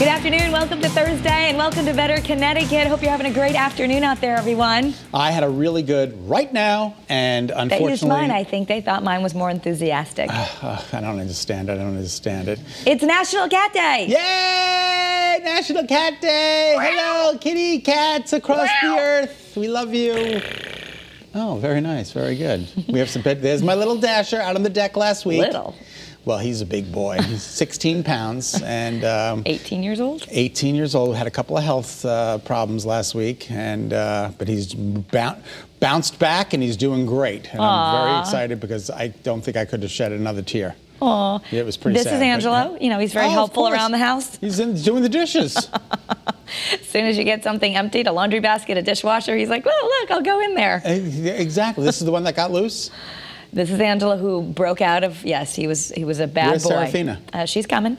Good afternoon. Welcome to Thursday and welcome to Better Connecticut. Hope you're having a great afternoon out there, everyone. I had a really good right now, and They unfortunately, used mine, I think. They thought mine was more enthusiastic. Uh, I don't understand. it. I don't understand it. it's National Cat Day. Yay! National Cat Day! Hello, kitty cats across the earth. We love you. Oh, very nice. Very good. We have some pet. There's my little Dasher out on the deck last week. Little. Well, he's a big boy. He's 16 pounds and um, 18 years old. 18 years old. Had a couple of health uh, problems last week, and uh, but he's bou- bounced back and he's doing great. And I'm very excited because I don't think I could have shed another tear. Aw. Yeah, it was pretty This sad, is but- Angelo. You know, he's very Oh, helpful around the house. He's in, doing the dishes. As soon as you get something emptied, a laundry basket, a dishwasher, he's like, oh, look, I'll go in there. exactly. This is the one that got loose. This is Angela who broke out of, yes, he was he was a bad Where's boy. Serafina? Uh, she's coming.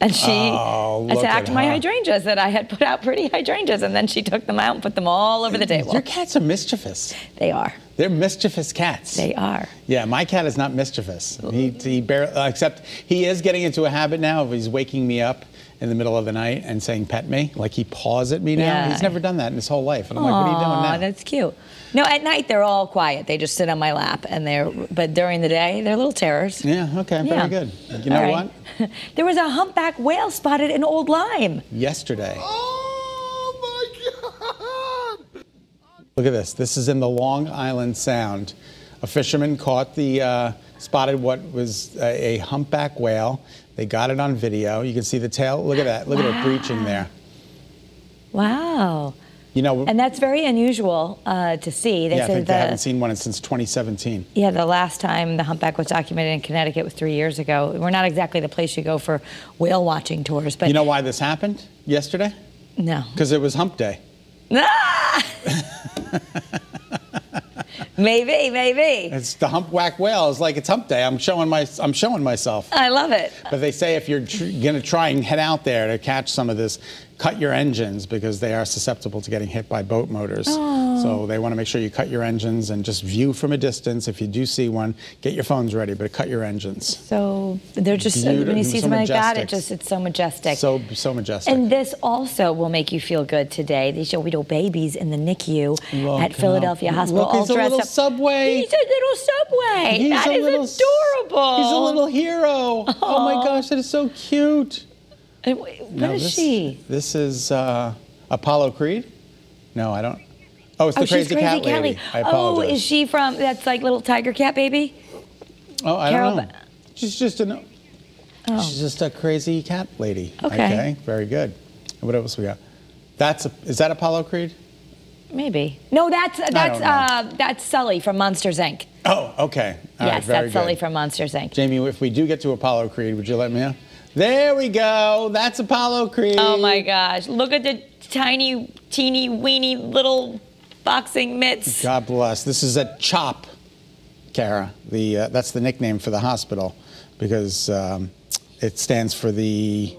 And she, Oh, I look said, at act my hydrangeas that I had put out pretty hydrangeas, and then she took them out and put them all over the table. Your cats are mischievous. They are. They're mischievous cats. They are. Yeah, my cat is not mischievous. He, he barely, uh, except he is getting into a habit now of he's waking me up in the middle of the night and saying "pet me," like he paws at me now. Yeah. He's never done that in his whole life, and I'm like, "What are you doing now?" that's cute. No, at night they're all quiet. They just sit on my lap, and they're. But during the day, they're little terrors. yeah, okay, Yeah. very good. You know All what? there was a humpback whale spotted in Old Lyme. Yesterday, Oh my God! Look at this. This is in the Long Island Sound. A fisherman caught the, uh, spotted what was a, a humpback whale. They got it on video. You can see the tail. Look at that. Look at it breaching there. Wow. You know, And that's very unusual uh, to see. They yeah, I think they haven't seen one since 2017. Yeah, the last time the humpback was documented in Connecticut was three years ago. We're not exactly the place you go for whale watching tours, but You know why this happened yesterday? no. Because it was hump day. Ah! maybe, maybe. It's the humpback whale. It's like it's hump day. I'm showing my I'm showing myself. I love it. But they say if you're tr- going to try and head out there to catch some of this, cut your engines because they are susceptible to getting hit by boat motors. So oh. they want to make sure you cut your engines and just view from a distance. If you do see one, get your phones ready, but cut your engines. So they're just Beautiful, when you see so something like that, it majestic. just it's so majestic. So so majestic. and this also will make you feel good today. They show little babies in the NICU Look at Philadelphia how- Hospital. look, he's all a little up. subway. He's a little subway. He's That is little adorable. He's a little hero. Oh my oh. gosh, that is so cute. And What is this, she? This is uh, Apollo Creed. No, I don't. Oh, it's the oh, crazy, crazy cat lady. I Oh, is she from? That's like little tiger cat baby. Oh, I Carol don't know. She's just an. She's just a crazy cat lady. Okay. very good. What else we got? That's a, is that Apollo Creed? Maybe. No, that's that's uh, that's Sully from Monsters Inc. Oh, okay. All right, yes, very that's Sully from Monsters Inc. Jamie, if we do get to Apollo Creed, would you let me know? There we go. That's Apollo Creed. Oh my gosh! Look at the tiny, teeny, weeny little boxing mitts. God bless. This is a CHOP, Kara. The uh, that's the nickname for the hospital because um, it stands for the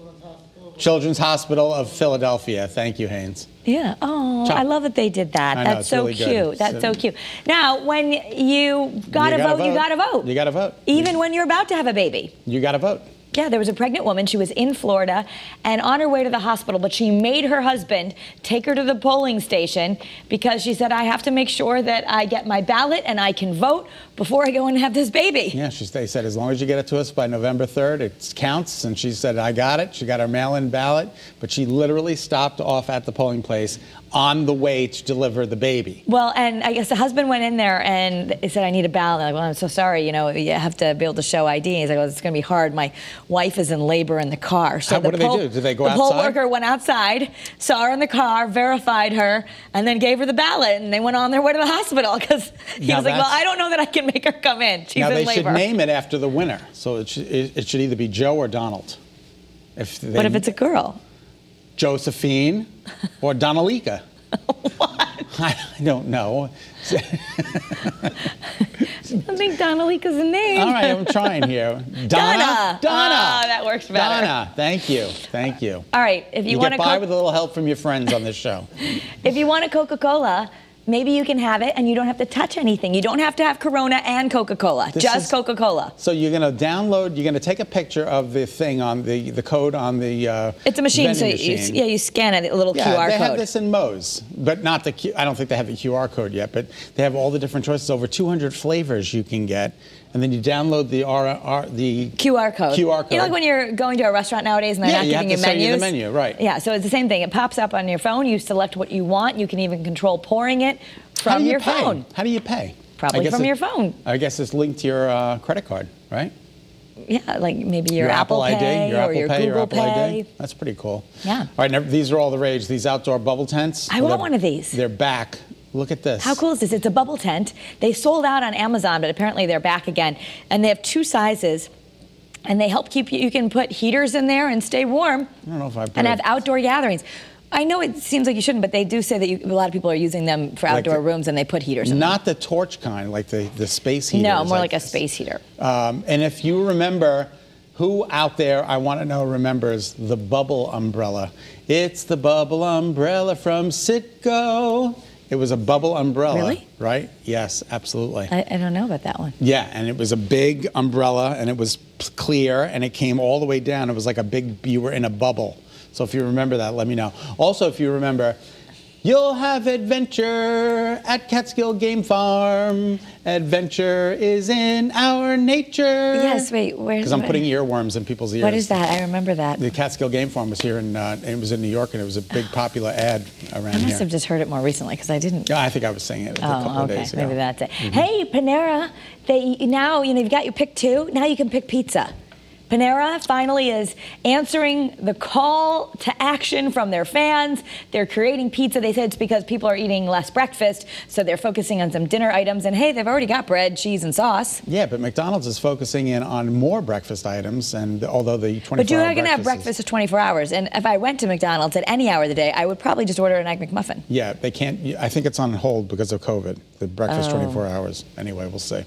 Children's Hospital of Philadelphia. Thank you, Haynes. Yeah. Oh, Chop. I love that they did that. I That's it's so really good. cute. That's so So- cute. Now, when you got to gotta vote, you got to vote. You got to vote. Even when you're about to have a baby. You got to vote. Yeah, there was a pregnant woman. She was in Florida and on her way to the hospital, but she made her husband take her to the polling station because she said, I have to make sure that I get my ballot and I can vote before I go and have this baby. Yeah, she, they said as long as you get it to us by November 3rd, it counts. And she said, I got it. She got her mail in ballot, but she literally stopped off at the polling place on the way to deliver the baby. Well, and I guess the husband went in there and he said, I need a ballot. I'm like, well, I'm so sorry. You know, you have to be able to show ID. He's like, well, it's going to be hard. My wife is in labor in the car. So How- the what do they do? Do they go the poll worker went outside, saw her in the car, verified her, and then gave her the ballot. And they went on their way to the hospital because he Now was like, well, I don't know that I can make her come in. She's now in they labor. should name it after the winner, so it should, it, should either be Joe or Donald. If they, what if it's a girl? Josephine or Donalika? What? I don't know. I think Donalika's a name. All right, I'm trying here. Donna. Donna. Donna. Ah, that works better. Donna. Thank you. Thank you. All right, if you, You, want get to by with a little help from your friends on this show. If you want a Coca Cola, maybe you can have it and you don't have to touch anything. You don't have to have Corona and Coca Cola, just Coca Cola. So you're going to download. You're going to take a picture of the thing on the the code on the. Uh, It's a machine, so vending you, machine. yeah, you scan it, a little Yeah, QR they have this in Moe's, but not the. Q, I don't think they have the QR code yet, but they have all the different choices. Over 200 flavors you can get, and then you download the R, R the QR code. QR code. You know, like when you're going to a restaurant nowadays and they're Yeah, not you have giving to you send you the menu, right. Yeah, so it's the same thing. It pops up on your phone. You select what you want. You can even control pouring it from you your pay? phone. How do you pay? Probably from it- your phone. I guess it's linked to your uh, credit card, right? Yeah, like maybe your, Apple, Pay ID, your or Apple your Pay, Google your Apple Pay. ID. That's pretty cool. Yeah. All right, now, these are all the rage. These outdoor bubble tents. I Well, want one of these. They're back. Look at this. How cool is this? It's a bubble tent. They sold out on Amazon, but apparently they're back again. And they have two sizes. And they help keep you, you can put heaters in there and stay warm. I don't know if I And have outdoor gatherings. I know it seems like you shouldn't, but they do say that you, a lot of people are using them for Like outdoor the- rooms and they put heaters in them. Not the torch kind, like the, the space heaters. No, more like a space heater. Um, and if you remember, who out there, I want to know, remembers the bubble umbrella? It's the bubble umbrella from Citgo. It was a bubble umbrella. Really? Right? Yes, absolutely. I, I don't know about that one. Yeah, and it was a big umbrella, and it was clear, and it came all the way down. It was like a big, you were in a bubble. So if you remember that, let me know. Also, if you remember, you'll have adventure at Catskill Game Farm. Adventure is in our nature. Yes, wait, where's Because I'm putting earworms in people's ears. What is that? I remember that. The Catskill Game Farm was here in, uh, it was in New York, and it was a big popular ad around here. I here. must have just heard it more recently because I didn't. Yeah, I think I was saying it a couple Oh, of days ago. Maybe that's it. Hey, Panera, they now you know you've got your pick two. Now you can pick pizza. Panera finally is answering the call to action from their fans. They're creating pizza. They said it's because people are eating less breakfast, so they're focusing on some dinner items. And hey, they've already got bread, cheese, and sauce. Yeah, but McDonald's is focusing in on more breakfast items, and although the 24 But you're not going to have breakfast for 24 hours. And if I went to McDonald's at any hour of the day, I would probably just order an egg McMuffin. yeah, they can't. I think it's on hold because of COVID. The breakfast Oh. 24 hours. Anyway, we'll see.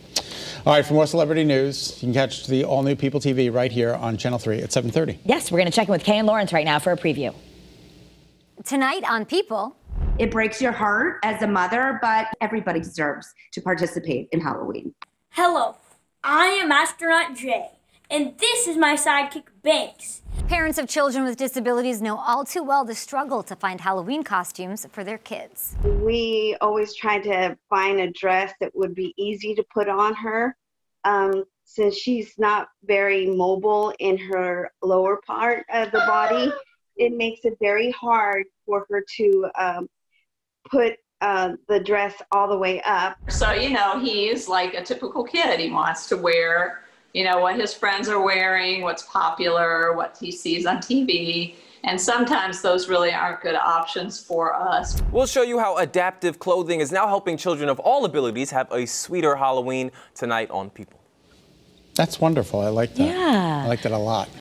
All right, for more celebrity news, you can catch the all new People TV right here on Channel 3 at 7:30. Yes, we're going to check in with Kay and Lawrence right now for a preview. Tonight on People, It breaks your heart as a mother, but everybody deserves to participate in Halloween. Hello, I am Astronaut Jay, and this is my sidekick Banks. parents of children with disabilities know all too well the struggle to find Halloween costumes for their kids. we always tried to find a dress that would be easy to put on her. Um, since she's not very mobile in her lower part of the body, it makes it very hard for her to um, put uh, the dress all the way up. So, you know, he's like a typical kid. He wants to wear, you know, what his friends are wearing, what's popular, what he sees on TV. And sometimes those really aren't good options for us. We'll show you how adaptive clothing is now helping children of all abilities have a sweeter Halloween tonight on People. That's wonderful. I like that. Yeah. I like that a lot.